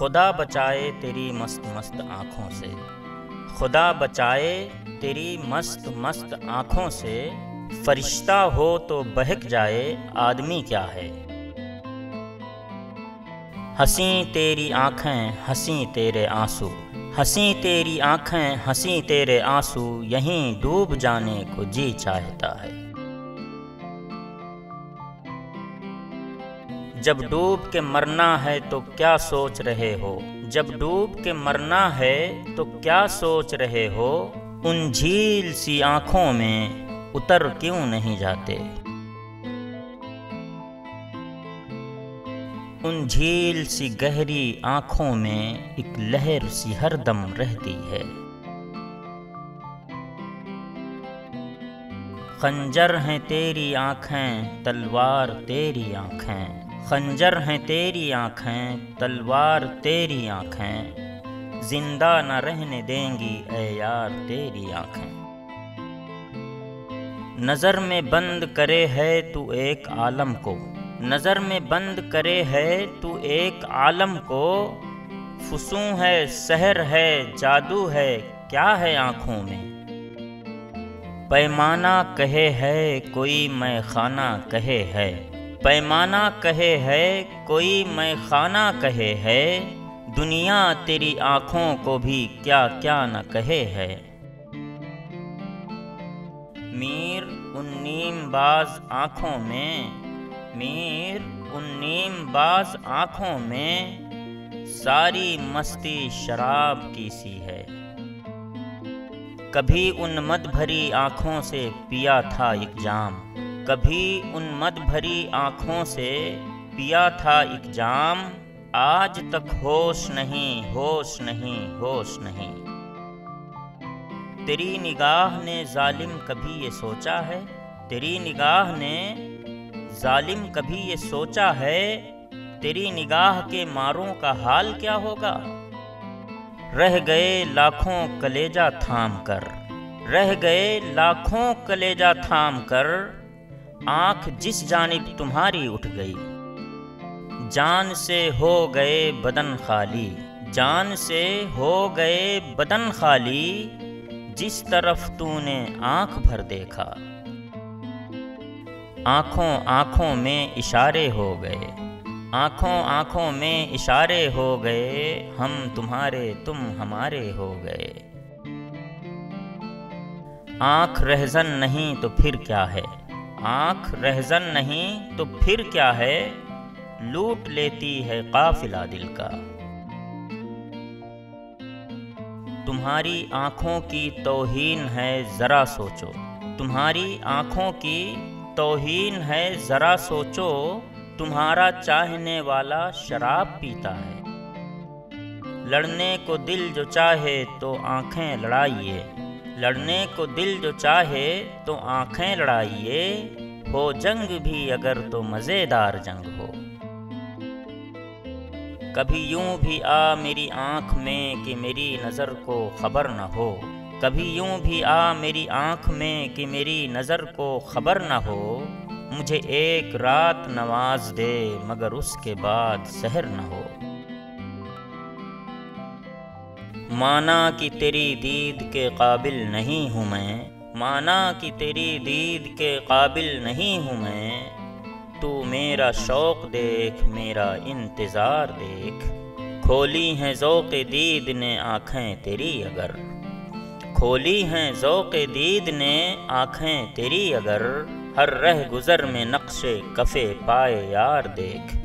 खुदा बचाए तेरी मस्त मस्त आँखों से। खुदा बचाए तेरी मस्त मस्त आँखों से, फरिश्ता हो तो बहक जाए, आदमी क्या है? हँसी तेरी आँखें, हँसी तेरे आँसू। हँसी तेरी आँखें, हँसी तेरे आँसू, यहीं डूब जाने को जी चाहता है। जब डूब के मरना है तो क्या सोच रहे हो? जब डूब के मरना है तो क्या सोच रहे हो? उन झील सी आँखों में उतर क्यों नहीं जाते? उन झील सी गहरी आँखों में एक लहर सी हरदम रहती है। खंजर हैं तेरी आँखें, तलवार तेरी आँखें। खंजर हैं तेरी आँखें, तलवार तेरी आँखें, ज़िंदा न रहने देंगी ए यार तेरी आँखें। नज़र में बंद करे है तू एक आलम को, नज़र में बंद करे है तू एक आलम को, फुसू है सहर है, जादू है, क्या है आँखों में? पैमाना कहे है, कोई मैं खाना कहे है पैमाना कहे है, कोई मैं खाना कहे है। दुनिया तेरी आँखों को भी क्या क्या न कहे है। मीर उन्नीम बाज आँखों में, मीर उन्नीम बाज आँखों में, सारी मस्ती शराब की सी है। कभी उन मत भरी आँखों से पिया था एक जाम। कभी उन मद भरी आँखों से पिया था जाम आज तक होश नहीं होश नहीं होश नहीं। तेरी निगाह ने जालिम कभी ये सोचा है? तेरी निगाह ने जालिम कभी ये सोचा है? तेरी निगाह के मारों का हाल क्या होगा? रह गए लाखों कलेजा थाम कर, रह गए लाखों कलेजा थाम कर आँख जिस जानिब तुम्हारी उठ गई। जान से हो गए बदन खाली। जान से हो गए बदन खाली, जिस तरफ़ तूने आँख भर देखा। आँखों आँखों में इशारे हो गए। आँखों आँखों में इशारे हो गए, हम तुम्हारे, तुम हमारे हो गए। आँख रहजन नहीं तो फिर क्या है? आँख रहजन नहीं तो फिर क्या है? लूट लेती है काफिला दिल का। तुम्हारी आँखों की तोहीन है ज़रा सोचो। तुम्हारी आँखों की तोहीन है ज़रा सोचो। तुम्हारा चाहने वाला शराब पीता है। लड़ने को दिल जो चाहे तो आँखें लड़ाइए। लड़ने को दिल जो चाहे तो आँखें लड़ाइए, हो जंग भी अगर तो मज़ेदार जंग हो। कभी यूँ भी आ मेरी आँख में कि मेरी नज़र को खबर न हो। कभी यूँ भी आ मेरी आँख में कि मेरी नज़र को खबर न हो। मुझे एक रात नवाज़ दे मगर उसके बाद सहर न हो। माना कि तेरी दीद के काबिल नहीं हूँ मैं, माना कि तेरी दीद के काबिल नहीं हूँ मैं। तू मेरा शौक़ देख, मेरा इंतज़ार देख, खोली हैं ज़ौक़ दीद ने आँखें तेरी अगर। खोली हैं ज़ौक़ दीद ने आँखें तेरी अगर, हर रह गुज़र में नक्शे कफ़े पाए यार देख।